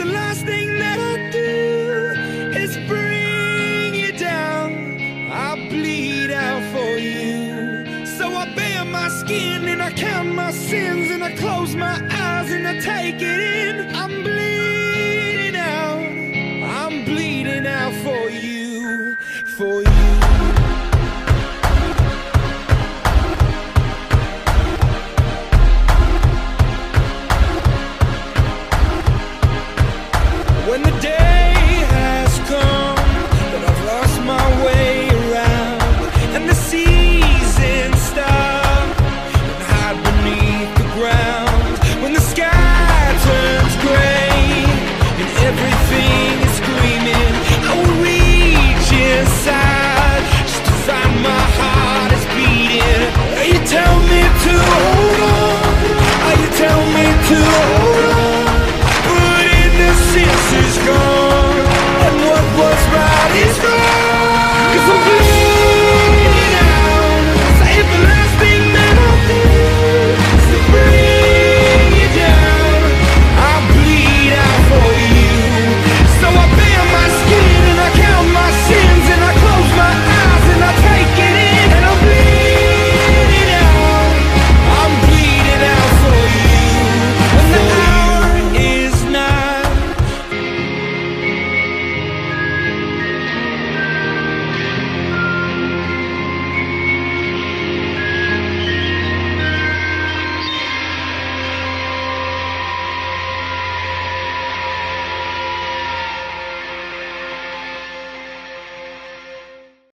the last thing that I do is bring you down. I bleed out for you. So I bare my skin and I count my sins and I close my eyes and I take it in. I'm bleeding out. I'm bleeding out for you, for you. when the day